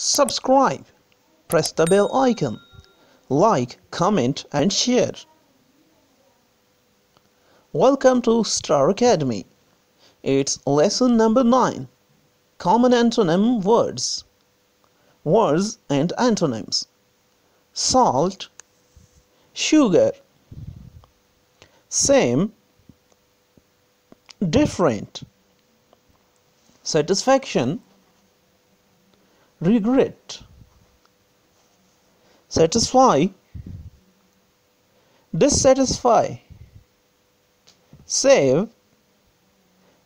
Subscribe. Press the bell icon. Like, comment, and share. Welcome to Star Academy. It's lesson number 9 Common antonym words. Words and antonyms salt, sugar, same, different, satisfaction, regret, satisfy, dissatisfy, save,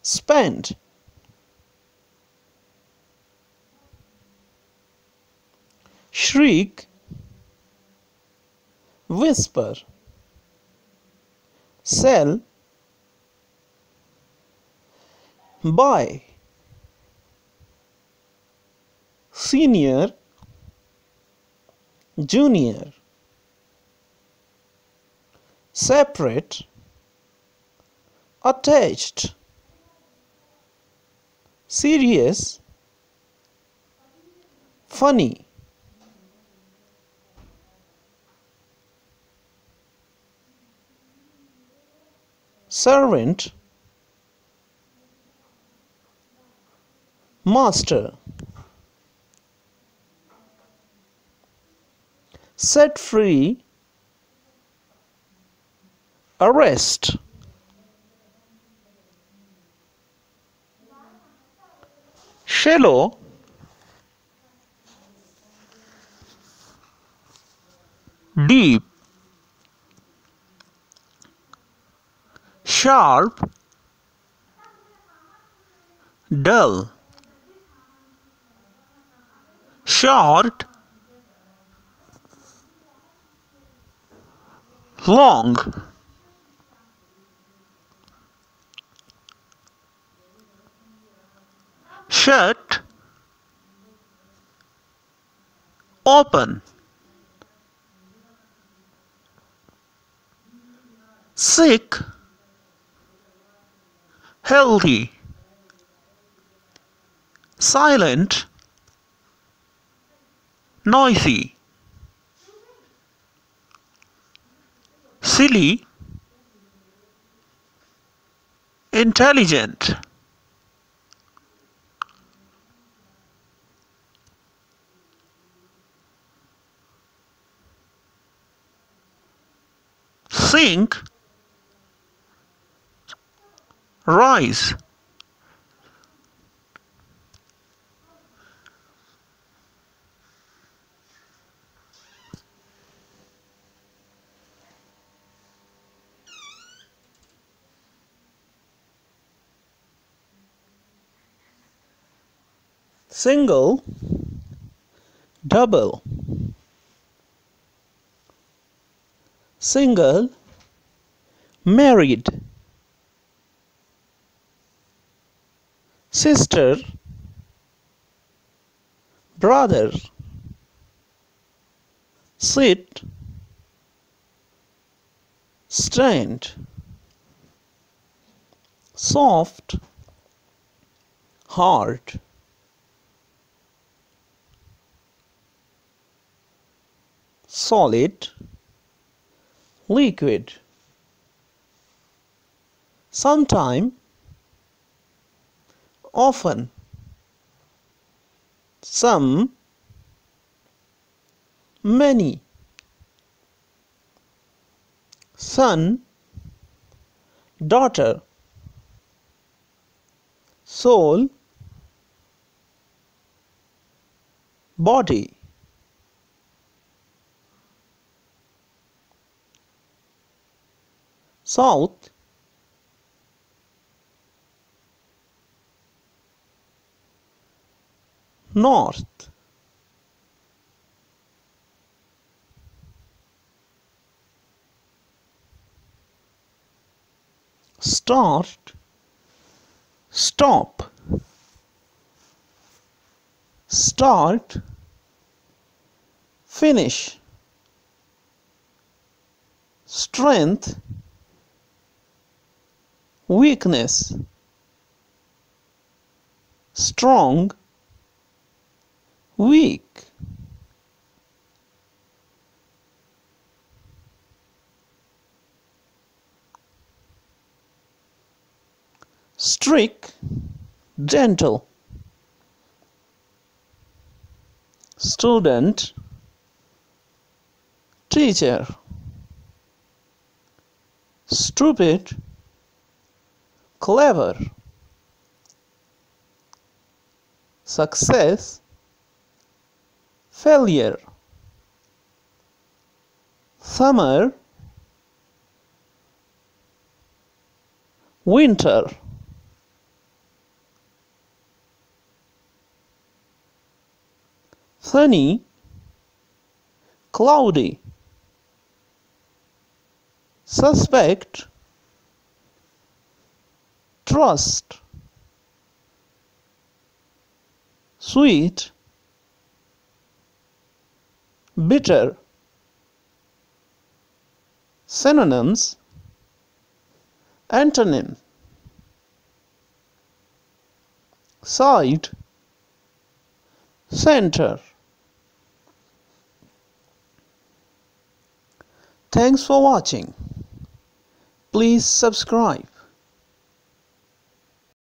spend. Shriek, whisper, sell, buy, senior, junior, separate, attached, serious, funny. servant master set free arrest. Shallow deep sharp dull short long. Shut open. Sick. Healthy. Silent. Noisy silly intelligent. Sink rise single. Double. Single. Married. Sister. Brother. Sit. Stand. Soft. Hard solid liquid. Sometime often. Some many. Son daughter. Soul body south north. Start. Stop. Start. Finish. Strength weakness. Strong. Weak. Strict. Gentle. Student. Teacher. Stupid clever. Success failure. Summer winter. Sunny cloudy. Suspect trust. Sweet. Bitter. Synonyms. Antonym. Side. Center. Thanks for watching. Please subscribe